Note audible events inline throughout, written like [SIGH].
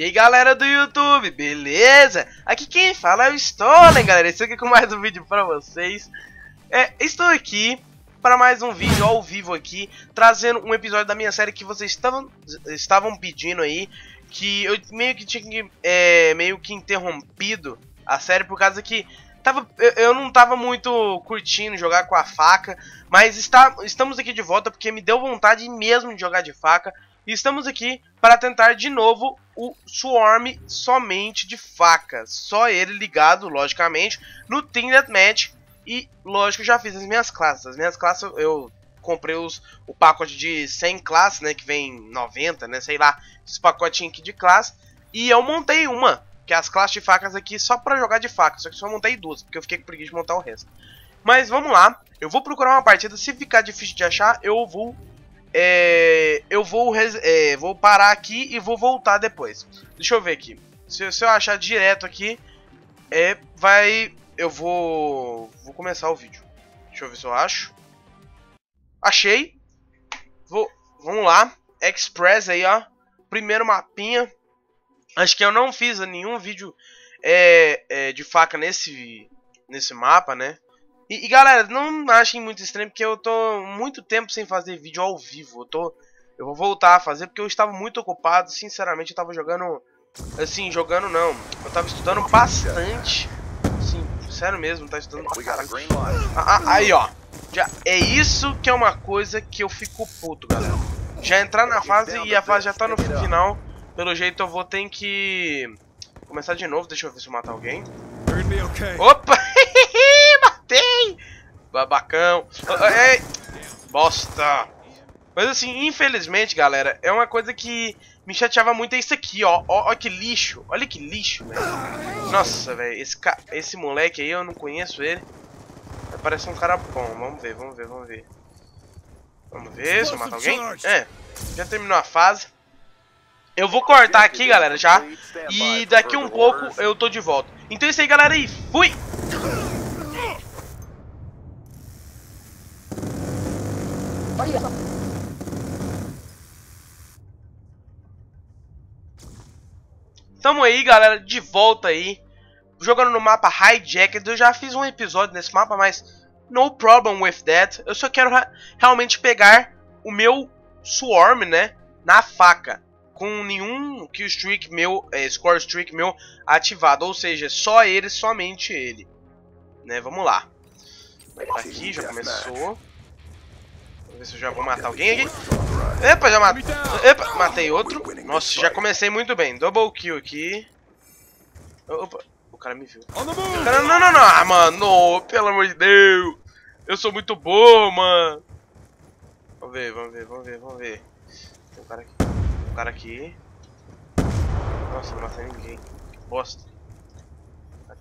E aí galera do YouTube, beleza? Aqui quem fala é o Stolen, galera. Estou aqui com mais um vídeo pra vocês. É, estou aqui para mais um vídeo ao vivo aqui, trazendo um episódio da minha série que vocês estavam, estavam pedindo aí. Que eu meio que tinha que, é, meio que interrompido a série por causa que tava, eu, eu não tava muito curtindo jogar com a faca. Mas está, estamos aqui de volta porque me deu vontade mesmo de jogar de faca. E estamos aqui para tentar de novo o Swarm somente de faca. Só ele ligado, logicamente, no Team Deathmatch. E, lógico, já fiz as minhas classes. As minhas classes eu comprei os, o pacote de 100 classes, né? Que vem 90, né? Sei lá, esse pacotinho aqui de classe. E eu montei uma, que é as classes de facas aqui, só para jogar de faca. Só que só montei duas, porque eu fiquei com preguiça de montar o resto. Mas vamos lá. Eu vou procurar uma partida. Se ficar difícil de achar, eu vou é, eu vou, é, vou parar aqui e vou voltar depois. Deixa eu ver aqui. Se, se eu achar direto aqui, é, vai, eu vou, vou começar o vídeo. Deixa eu ver se eu acho. Achei. Vou, vamos lá. Express aí, ó. Primeiro mapinha. Acho que eu não fiz nenhum vídeo é, é, de faca nesse, nesse mapa, né? E, e, galera, não achem muito estranho porque eu tô muito tempo sem fazer vídeo ao vivo. Eu tô eu vou voltar a fazer porque eu estava muito ocupado, sinceramente, eu tava jogando assim, jogando não. Eu tava estudando bastante. Sim, sério mesmo, tá estudando bastante. Ah, ah, aí, ó. Já é isso que é uma coisa que eu fico puto, galera. Já entrar na fase e a fase já tá no final. Pelo jeito eu vou ter que começar de novo. Deixa eu ver se eu matar alguém. Opa! Babacão. Ei! Bosta! Mas assim, infelizmente, galera, é uma coisa que me chateava muito é isso aqui, ó. Ó, ó que lixo. Olha que lixo, velho. Nossa, velho. Esse, ca... esse moleque aí, eu não conheço ele. Parece um cara bom. Vamos ver, vamos ver, vamos ver. Vamos ver se eu mato alguém. É, já terminou a fase. Eu vou cortar aqui, galera, já. E daqui um pouco eu tô de volta. Então é isso aí, galera, e fui! Tamo aí, galera, de volta aí. Jogando no mapa Hijacked. Eu já fiz um episódio nesse mapa, mas no problem with that. Eu só quero realmente pegar o meu Swarm, né, na faca. Com nenhum kill streak meu, é, score streak meu ativado. Ou seja, só ele, somente ele. Né, vamos lá. Tá aqui, já começou ver se eu já vou matar alguém aqui. Epa, já matei. Epa, matei outro. Nossa, já comecei muito bem. Double kill aqui. Opa, o cara me viu. Cara, não, não, não. Ah, mano, pelo amor de Deus. Eu sou muito bom, mano. Vamos ver, vamos ver, vamos ver, vamos ver. Tem um cara aqui. Tem um cara aqui. Nossa, não matei ninguém. Que bosta.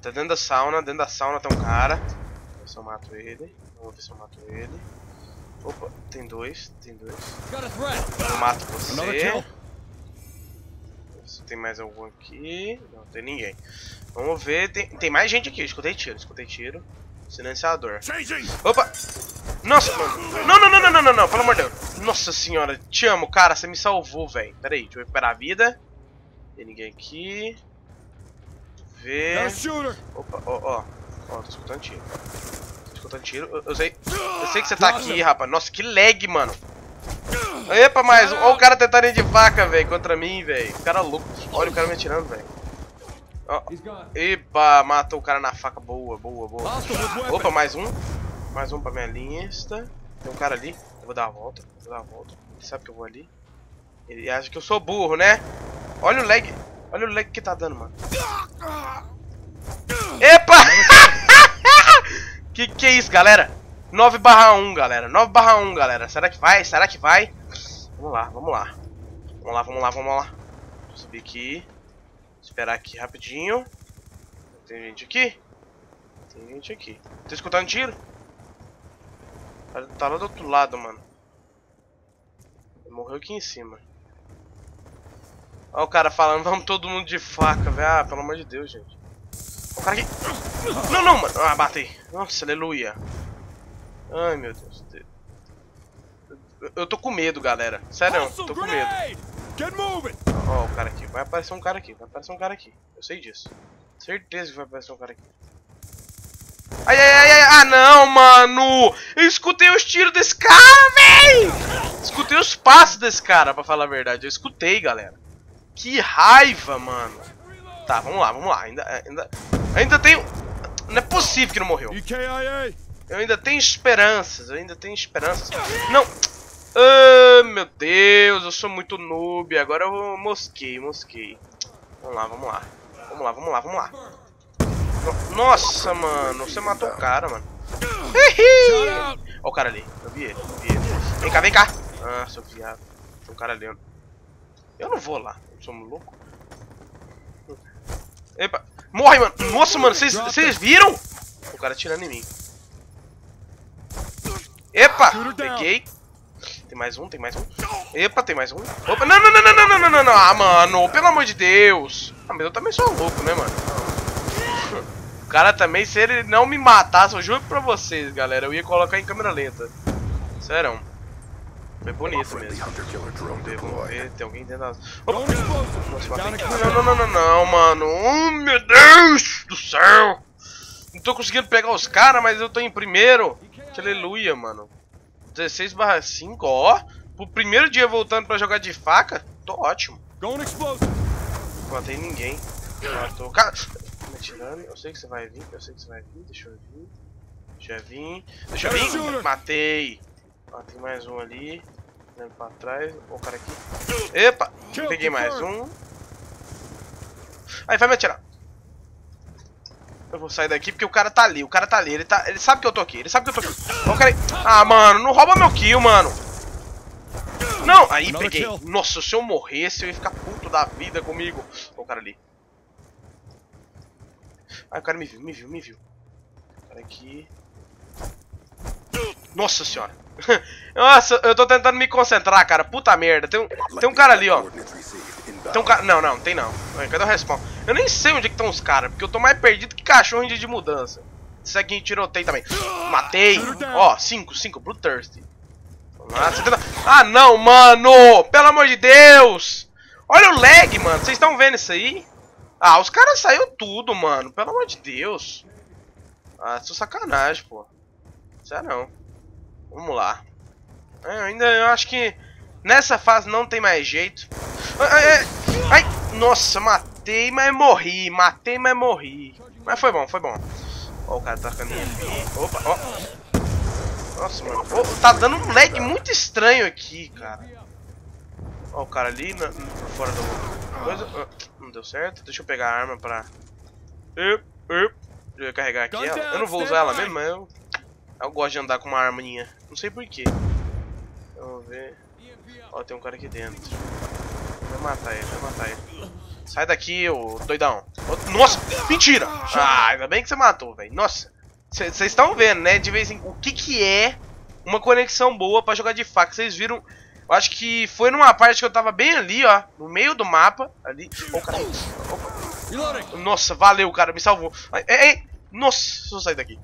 Tá dentro da sauna, dentro da sauna tem um cara. Vamos ver se eu mato ele. Vamos ver se eu mato ele. Opa, tem dois, tem dois. Eu mato você. Se tem mais algum aqui. Não, tem ninguém. Vamos ver, tem, tem mais gente aqui. escutei tiro, escutei tiro. Silenciador. Opa! Nossa, mano. Não, não, não, não, não, não, não, pelo amor de Deus. Nossa senhora, te amo, cara. Você me salvou, velho. Pera aí, deixa eu recuperar a vida. Tem ninguém aqui. Ver. Opa, ó, ó. Ó, tô escutando tiro escutando tiro. Eu, eu, sei. Eu sei que você tá aqui, rapaz. Nossa, que lag, mano. Epa, mais um. Olha o cara tentando ir de faca, velho, contra mim, velho. O cara louco. Olha o cara me atirando, velho. Oh. Epa, matou o cara na faca. Boa, boa, boa. Opa, mais um. Mais um pra minha lista. Tem um cara ali. Eu vou dar a volta. Vou dar a volta. Ele sabe que eu vou ali. Ele acha que eu sou burro, né? Olha o lag. Olha o lag que tá dando, mano. Epa! Que que é isso, galera? 9 barra 1, galera. 9 barra 1, galera. Será que vai? Será que vai? Vamos lá, vamos lá. Vamos lá, vamos lá, vamos lá. Vou subir aqui. Esperar aqui rapidinho. Tem gente aqui? Tem gente aqui. Tá escutando tiro? Tá lá do outro lado, mano. Morreu aqui em cima. Olha o cara falando, [LAUGHS] vamos todo mundo de faca, velho. Ah, pelo amor de Deus, gente. O cara aqui. Não, não, mano. Ah, batei. Nossa, aleluia. Ai, meu Deus. Eu tô com medo, galera. Sério, tô com medo. Ó, o cara aqui. Vai aparecer um cara aqui. Vai aparecer um cara aqui. Eu sei disso. Certeza que vai aparecer um cara aqui. Ai, ai, ai, ai. Ah, não, mano. Eu escutei os tiros desse cara, véi. Escutei os passos desse cara, pra falar a verdade. Eu escutei, galera. Que raiva, mano. Tá, vamos lá, vamos lá. Ainda, ainda, ainda tenho... Não é possível que não morreu. Eu ainda tenho esperanças. Eu ainda tenho esperanças. Não. Ah, meu Deus, eu sou muito noob. Agora eu mosquei, mosquei. Vamos lá, vamos lá. Vamos lá, vamos lá, vamos lá. Nossa, mano, você matou o cara, mano. Olha o cara ali. Eu vi ele, eu vi ele. Vem cá, vem cá. Ah, seu viado. Tem um cara ali. Eu não vou lá. Eu sou um louco. Epa. Morre, mano. Nossa, mano, vocês viram? O cara atirando em mim. Epa! Peguei. Tem mais um, tem mais um. Epa, tem mais um. Opa, não, não, não, não, não, não, não, não. Ah, mano, pelo amor de Deus. Ah, mas eu também sou louco, né, mano? O cara também, se ele não me matasse, eu juro pra vocês, galera, eu ia colocar em câmera lenta. Sério. Foi bonito mesmo. Vamos ver, vamos ver. Tem alguém dentro das... Opa. Nossa, não, não, não, não, não, mano. Oh, meu Deus do céu. Não tô conseguindo pegar os caras, mas eu tô em primeiro. Que aleluia, mano. 16 barra 5, ó. Pro primeiro dia voltando pra jogar de faca, tô ótimo. Não matei ninguém. Matou. Cara, me atirando. Eu sei que você vai vir, eu sei que você vai vir. Deixa eu vir. Deixa eu vir. Deixa eu vir. Matei. Ó, tem mais um ali. Olhando pra trás. Ó, o cara aqui. Epa! Peguei mais um. Aí, vai me atirar. Eu vou sair daqui porque o cara tá ali, o cara tá ali, ele, tá, ele sabe que eu tô aqui, ele sabe que eu tô aqui. Ó, cara... Ah, mano, não rouba meu kill, mano. Não, aí peguei. Nossa, se eu morresse, eu ia ficar puto da vida comigo. Ó, o cara ali. Ah, o cara me viu, me viu, me viu. O cara aqui. Nossa senhora. [LAUGHS] Nossa, eu tô tentando me concentrar, cara. Puta merda. Tem um, tem um cara ali, ó. Tem um cara... Não, não, tem não. Cadê o respawn? Eu nem sei onde é que estão os caras, porque eu tô mais perdido que cachorro em dia de mudança. Isso aqui tirotei também. Matei. Ó, 5, 5, Bloodthirsty. Ah, não, mano! Pelo amor de Deus! Olha o lag, mano. Vocês estão vendo isso aí? Ah, os caras saiu tudo, mano. Pelo amor de Deus. Ah, isso é sacanagem, pô. Sério não. Vamos lá. É, ainda eu acho que nessa fase não tem mais jeito. Ai, ai, nossa, matei, mas morri. Matei, mas morri. Mas foi bom, foi bom. Ó, o cara tá aqui. Opa, ó. Nossa, mano. Oh, tá dando um lag muito estranho aqui, cara. Ó, o cara ali, na, fora do... Coisa. Ah, não deu certo. Deixa eu pegar a arma pra... Eu, eu, eu carregar aqui ela. Eu não vou usar ela mesmo, mas eu... Eu gosto de andar com uma arminha. Não sei porquê. Vamos ver. Ó, tem um cara aqui dentro. Vai matar ele, vai matar ele. Sai daqui, ô doidão. Nossa, mentira! Ah, ainda bem que você matou, velho. Nossa, vocês estão vendo, né? De vez em o que que é uma conexão boa pra jogar de faca. Vocês viram... Eu acho que foi numa parte que eu tava bem ali, ó. No meio do mapa. Ali. Oh, cara. Opa. Nossa, valeu, cara. Me salvou. Ei, ei. Nossa, deixa eu sair daqui.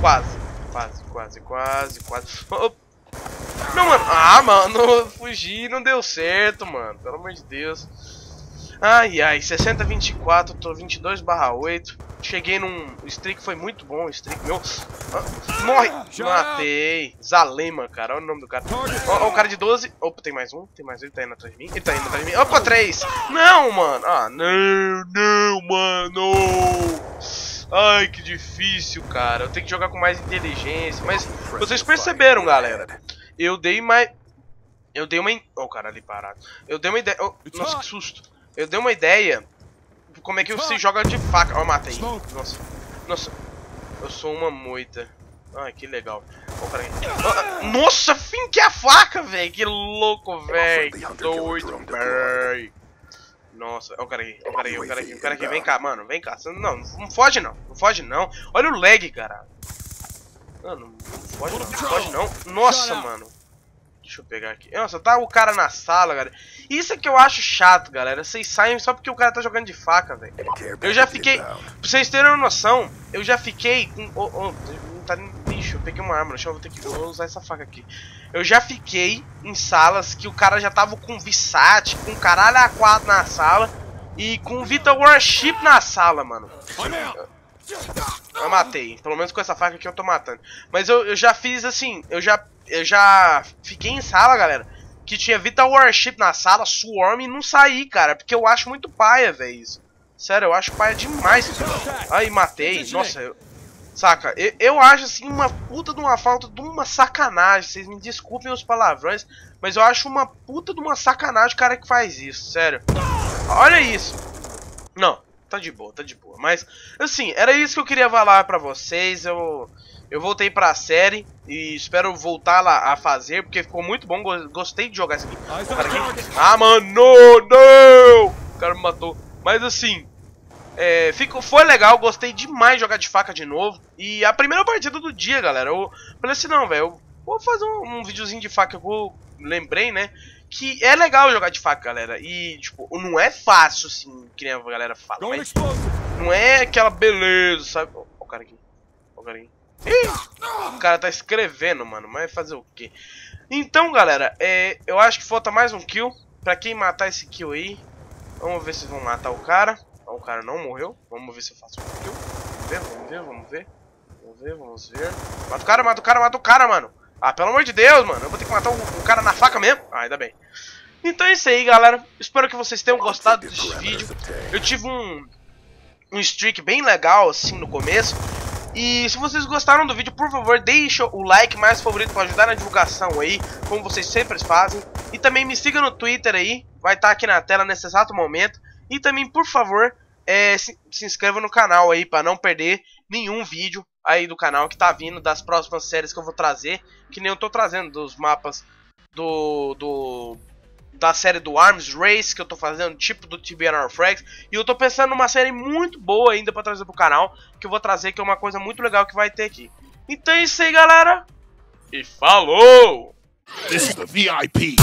Quase. Quase, quase, quase, quase. [LAUGHS] Oh, não, mano. Ah, mano. [LAUGHS] Fugi não deu certo, mano. Pelo amor de Deus. Ai, ai. 60, 24. Tô 22 barra 8. Cheguei num... O streak foi muito bom. O streak meu... Ah, morre. Matei. Zalema, cara. Olha o nome do cara. Ó, o cara de 12. Opa, tem mais um. Tem mais um. Ele tá indo atrás de mim. Ele tá indo atrás de mim. Opa, 3. Não, mano. Ah, não. Não, mano. Ai, que difícil, cara. Eu tenho que jogar com mais inteligência. Mas vocês perceberam, galera. Eu dei mais... Eu dei uma... Oh, cara, ali parado. Eu dei uma ideia... Oh, nossa, que susto. Eu dei uma ideia de como é que você joga de faca. Ó, oh, matei. Nossa. Nossa. Eu sou uma moita. Ai, que legal. Oh, nossa, fim que a faca, velho. Que louco, velho. Doido, velho. Nossa, olha o cara aí, olha o cara aí, olha o cara aqui, o cara aqui, vem cá, mano, vem cá. Não, não foge não, não foge não. Olha o lag, cara. Mano, não foge não, não foge não. Nossa, mano. Deixa eu pegar aqui. Nossa, tá o cara na sala, galera. Isso é que eu acho chato, galera. Vocês saem só porque o cara tá jogando de faca, velho. Eu já fiquei... Pra vocês terem uma noção, eu já fiquei com... Oh, oh, não tá nem Eu peguei uma arma, deixa eu ter que eu vou usar essa faca aqui. Eu já fiquei em salas que o cara já tava com Visat, com caralho A4 na sala e com Vita Warship na sala, mano. Eu matei. Pelo menos com essa faca aqui eu tô matando. Mas eu, eu já fiz assim, eu já, eu já fiquei em sala, galera, que tinha Vital Warship na sala, Swarm e não saí, cara. Porque eu acho muito paia, velho, isso. Sério, eu acho paia demais. Aí, matei. Nossa, eu... Saca? Eu, eu acho, assim, uma puta de uma falta de uma sacanagem. Vocês me desculpem os palavrões, mas eu acho uma puta de uma sacanagem o cara que faz isso, sério. Olha isso. Não, tá de boa, tá de boa. Mas, assim, era isso que eu queria falar pra vocês. Eu, eu voltei pra série e espero voltar lá a fazer, porque ficou muito bom. Gostei de jogar isso aqui. Ah, mano, não! O cara me matou. Mas, assim, é, ficou, foi legal, gostei demais de jogar de faca de novo. E a primeira partida do dia, galera, eu falei assim, não, velho, vou fazer um, um videozinho de faca, eu lembrei, né? que é legal jogar de faca, galera. E, tipo, não é fácil, assim, que nem a galera fala. Mas não é aquela beleza, sabe? Ó, o cara aqui. Ó, o cara aqui. Ih, o cara tá escrevendo, mano. Mas fazer o quê? Então, galera, é, eu acho que falta mais um kill. Pra quem matar esse kill aí. Vamos ver se vão matar o cara. Não, o cara não morreu. Vamos ver se eu faço um kill. Vamos ver, vamos ver, vamos ver. Vamos ver, vamos ver. Mata o cara, mata o cara, mata o cara, mano. Ah, pelo amor de Deus, mano. Eu vou ter que matar o, o cara na faca mesmo. Ah, ainda bem. Então é isso aí, galera. Espero que vocês tenham gostado desse vídeo. Eu tive um, um streak bem legal, assim, no começo. E se vocês gostaram do vídeo, por favor, deixa o like mais favorito para ajudar na divulgação aí, como vocês sempre fazem. E também me siga no Twitter aí, vai estar tá aqui na tela nesse exato momento. E também, por favor, é, se, se inscreva no canal aí para não perder nenhum vídeo aí do canal que tá vindo das próximas séries que eu vou trazer, que nem eu tô trazendo dos mapas do, do da série do Arms Race que eu tô fazendo, tipo do TBNR Frags, e eu tô pensando numa série muito boa ainda para trazer pro canal, que eu vou trazer que é uma coisa muito legal que vai ter aqui. Então é isso aí, galera. E falou! This is the VIP.